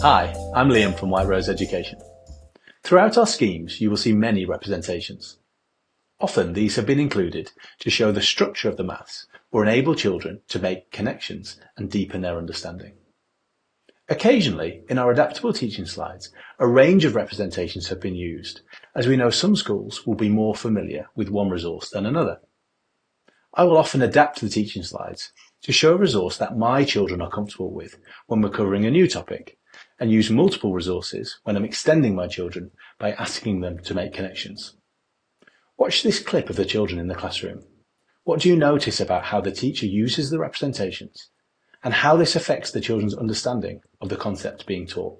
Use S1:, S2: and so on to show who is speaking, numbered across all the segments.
S1: Hi, I'm Liam from White Rose Education. Throughout our schemes, you will see many representations. Often these have been included to show the structure of the maths or enable children to make connections and deepen their understanding. Occasionally, in our adaptable teaching slides, a range of representations have been used, as we know some schools will be more familiar with one resource than another. I will often adapt the teaching slides to show a resource that my children are comfortable with when we're covering a new topic, and use multiple resources when I'm extending my children by asking them to make connections. Watch this clip of the children in the classroom. What do you notice about how the teacher uses the representations and how this affects the children's understanding of the concept being taught?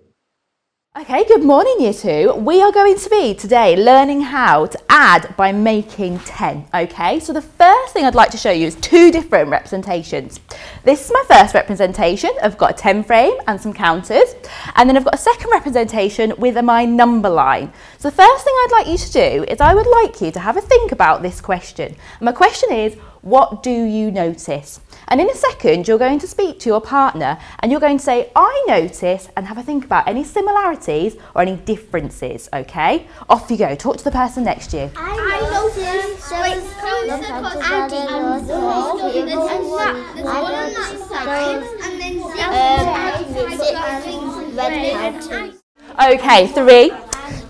S2: Okay, good morning year two. We are going to be today learning how to add by making 10, okay? So the first thing I'd like to show you is two different representations. This is my first representation. I've got a 10 frame and some counters. And then I've got a second representation with my number line. So the first thing I'd like you to do is I would like you to have a think about this question. And my question is, what do you notice? And in a second, you're going to speak to your partner and you're going to say, I notice, and have a think about any similarities or any differences, okay? Off you go. Talk to the person next to you.
S3: I, I noticed there was Andy? and
S2: Okay, three,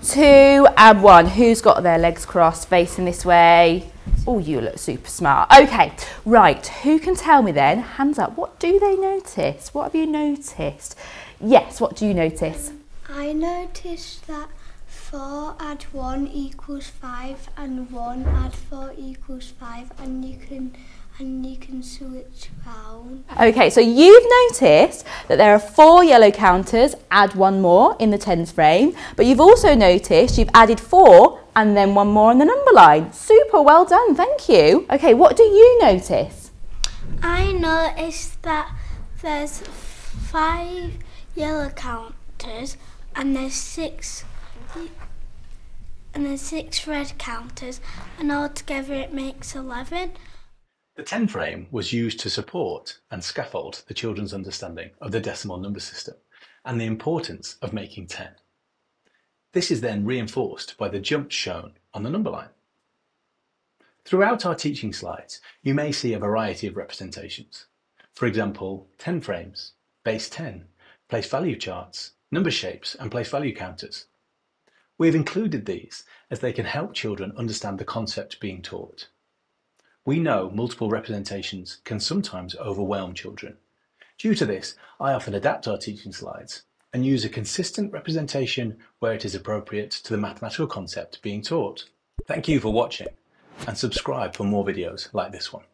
S2: two, and one. Who's got their legs crossed, facing this way? Oh, you look super smart. Okay, right. Who can tell me then? Hands up. What do they notice? What have you noticed? Yes, what do you notice?
S3: I noticed that 4 add 1 equals 5 and 1 add 4 equals 5 and you can and you can switch round.
S2: Okay, so you've noticed that there are four yellow counters, add one more in the tens frame, but you've also noticed you've added four and then one more on the number line. Super, well done, thank you. Okay, what do you notice?
S3: I noticed that there's five yellow counters and there's six and there's six red counters and altogether it makes 11.
S1: The 10 frame was used to support and scaffold the children's understanding of the decimal number system and the importance of making 10. This is then reinforced by the jumps shown on the number line. Throughout our teaching slides, you may see a variety of representations. For example, 10 frames, base 10, place value charts, number shapes and place value counters. We have included these as they can help children understand the concept being taught. We know multiple representations can sometimes overwhelm children. Due to this, I often adapt our teaching slides and use a consistent representation where it is appropriate to the mathematical concept being taught. Thank you for watching and subscribe for more videos like this one.